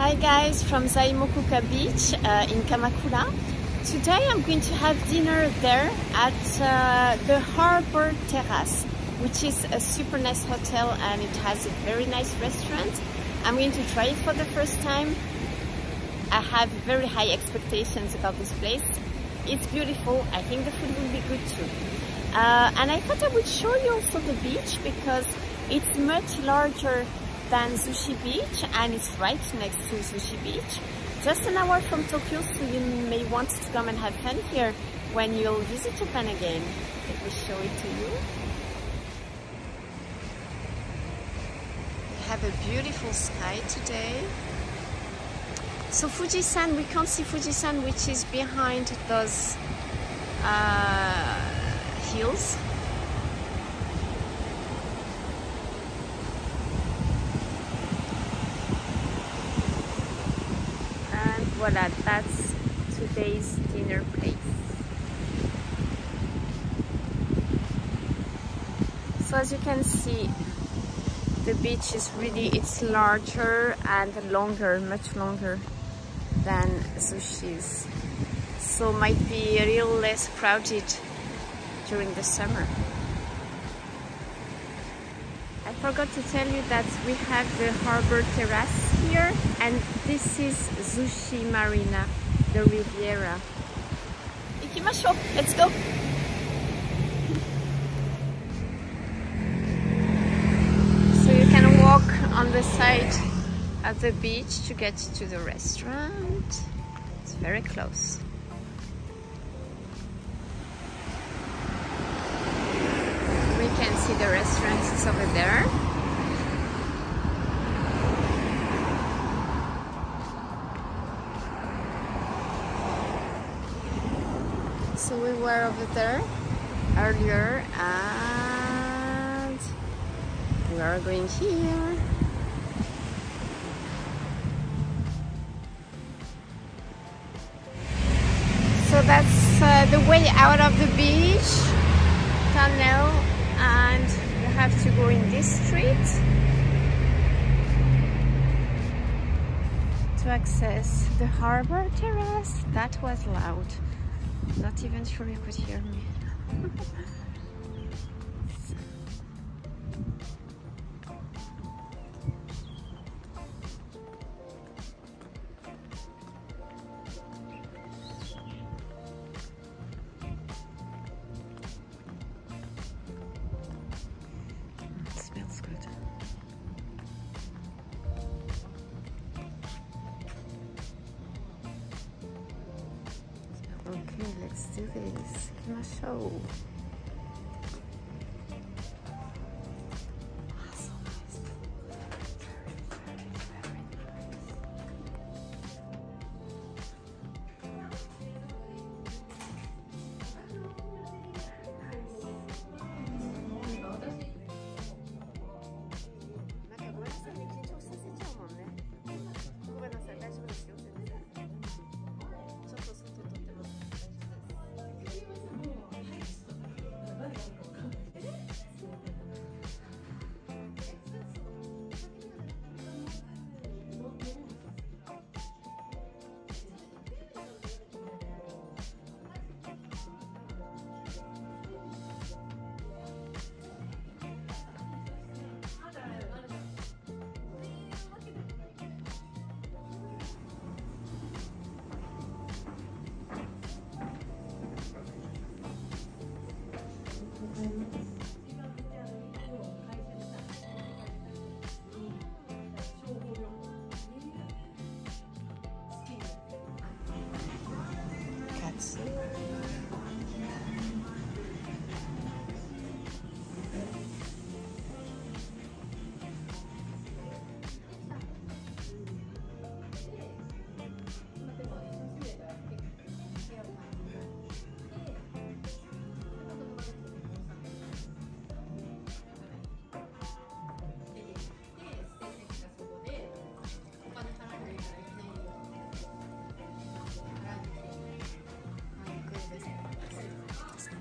Hi guys from Zaimokuza Beach uh, in Kamakura. Today I'm going to have dinner there at uh, the Harbor Terrace, which is a super nice hotel and it has a very nice restaurant. I'm going to try it for the first time. I have very high expectations about this place. It's beautiful. I think the food will be good too. Uh, and I thought I would show you also the beach because it's much larger than Zushi Beach and it's right next to Zushi Beach. Just an hour from Tokyo, so you may want to come and have fun here when you'll visit Japan again. Let me show it to you. We have a beautiful sky today. So Fujisan, we can't see Fujisan, which is behind those uh, hills. And voila, uh, that's today's dinner place. So as you can see, the beach is really, it's larger and longer, much longer than Zushi's. So might be a little less crowded during the summer. I forgot to tell you that we have the harbor terrace here and this is Zushi Marina, the Riviera. Ikimashou, let's go! So you can walk on the side of the beach to get to the restaurant. It's very close. See the restaurants it's over there. So we were over there earlier and we are going here. So that's uh, the way out of the beach tunnel and you have to go in this street to access the harbor terrace. That was loud. Not even sure you could hear me. Okay, let's do this. Ikimashou. Ah,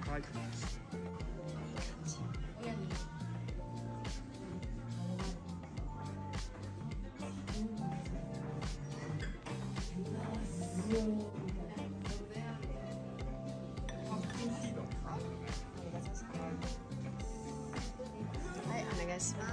はいお願いします。